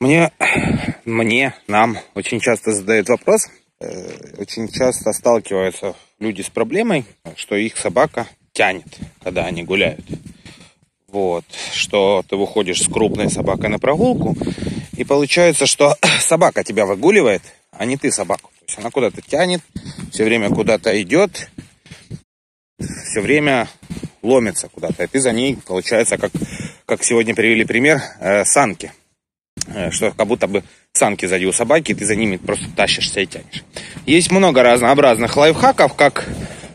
Мне, мне, нам очень часто задают вопрос, э, очень часто сталкиваются люди с проблемой, что их собака тянет, когда они гуляют. Вот, что ты выходишь с крупной собакой на прогулку, и получается, что собака тебя выгуливает, а не ты собаку. То есть она куда-то тянет, все время куда-то идет, все время ломится куда-то. И ты за ней, получается, как, как сегодня привели пример, э, санки. Э, что как будто бы санки сзади у собаки, и ты за ними просто тащишься и тянешь. Есть много разнообразных лайфхаков, как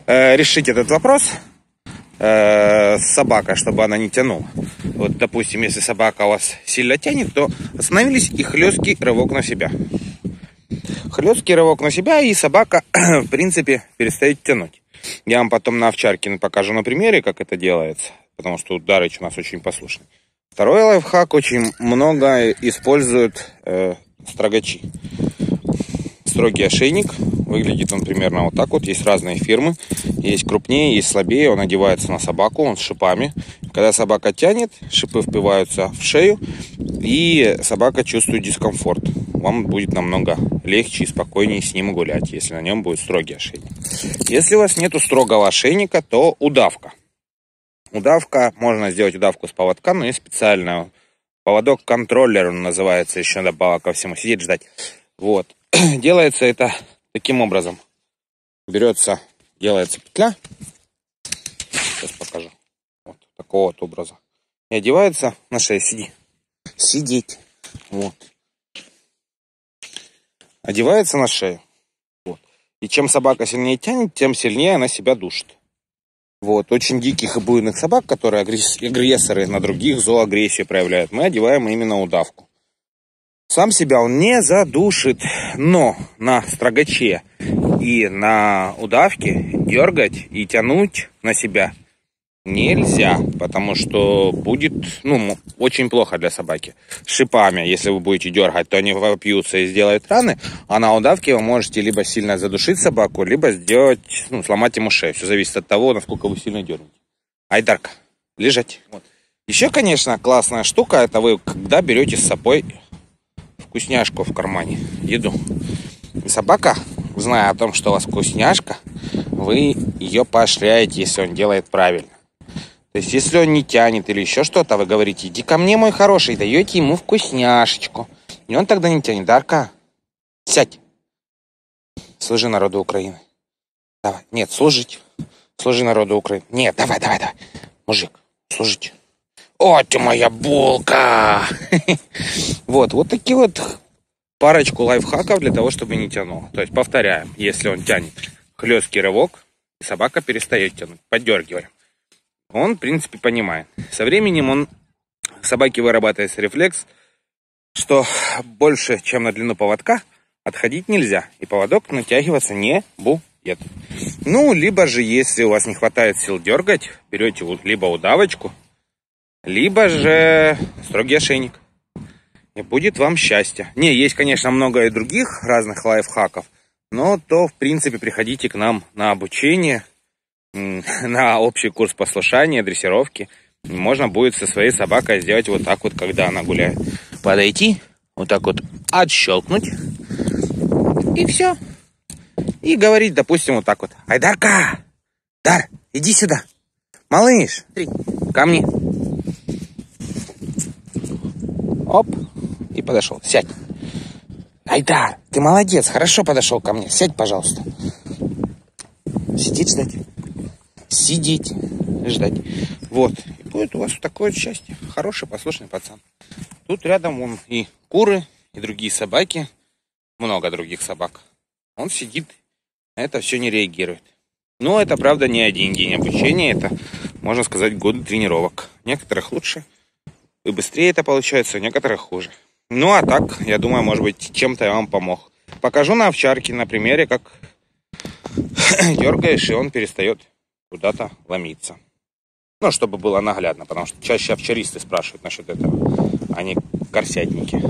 э, решить этот вопрос э, с собакой, чтобы она не тянула. Вот, допустим, если собака у вас сильно тянет, то остановились и хлесткий рывок на себя. Хлесткий рывок на себя, и собака, в принципе, перестает тянуть. Я вам потом на овчарке покажу на примере, как это делается, потому что Дарыч у нас очень послушный. Второй лайфхак очень много используют э, строгачи. Строгий ошейник. Выглядит он примерно вот так вот. Есть разные фирмы. Есть крупнее, есть слабее. Он одевается на собаку, он с шипами. Когда собака тянет, шипы впиваются в шею, и собака чувствует дискомфорт. Вам будет намного легче и спокойнее с ним гулять, если на нем будет строгий ошейник. Если у вас нет строгого ошейника, то удавка. Удавка, можно сделать удавку с поводка, но есть специальная поводок-контроллер, он называется, еще добавок ко всему, сидеть ждать. Вот. Делается это таким образом. Берется, делается петля. Сейчас покажу. Вот такого вот образа. И одевается на шею. Сиди. Сидеть. Вот. Одевается на шею. Вот. И чем собака сильнее тянет, тем сильнее она себя душит. Вот, очень диких и буйных собак, которые агрессоры на других зооагрессию проявляют, мы одеваем именно удавку. Сам себя он не задушит, но на строгаче и на удавке дергать и тянуть на себя – нельзя, потому что будет, ну, очень плохо для собаки. Шипами, если вы будете дергать, то они вопьются и сделают раны, а на удавке вы можете либо сильно задушить собаку, либо сделать, ну, сломать ему шею. Все зависит от того, насколько вы сильно дернете. Айдарка, лежать. Вот. Еще, конечно, классная штука, это вы когда берете с собой вкусняшку в кармане, еду. И собака, зная о том, что у вас вкусняшка, вы ее поощряете, если он делает правильно. То есть, если он не тянет или еще что-то, вы говорите, иди ко мне, мой хороший, даете ему вкусняшечку. И он тогда не тянет. Дарка, сядь. Служи народу Украины. Давай. Нет, служить. Служи народу Украины. Нет, давай, давай, давай. Мужик, служить. О, ты моя булка! Вот, вот такие вот парочку лайфхаков для того, чтобы не тянул. То есть, повторяем, если он тянет хлесткий рывок, собака перестает тянуть. Поддергиваем он, в принципе, понимает. Со временем он, собаке вырабатывается рефлекс, что больше, чем на длину поводка, отходить нельзя. И поводок натягиваться не будет. Ну, либо же, если у вас не хватает сил дергать, берете либо удавочку, либо же строгий ошейник. И будет вам счастье. Не, есть, конечно, много и других разных лайфхаков, но то, в принципе, приходите к нам на обучение – на общий курс послушания, дрессировки, можно будет со своей собакой сделать вот так вот, когда она гуляет. Подойти, вот так вот отщелкнуть, и все. И говорить, допустим, вот так вот. Айдарка! Дар, иди сюда. Малыш, смотри, ко мне. Оп, и подошел. Сядь. Айдар, ты молодец, хорошо подошел ко мне. Сядь, пожалуйста. Сидеть ждать сидеть, ждать. Вот. И будет у вас такое счастье. Хороший, послушный пацан. Тут рядом вон и куры, и другие собаки. Много других собак. Он сидит, на это все не реагирует. Но это, правда, не один день обучения. Это, можно сказать, годы тренировок. Некоторых лучше и быстрее это получается, некоторых хуже. Ну, а так, я думаю, может быть, чем-то я вам помог. Покажу на овчарке на примере, как дергаешь, и он перестает куда-то ломиться. Ну, чтобы было наглядно, потому что чаще овчаристы спрашивают насчет этого, а не корсятники.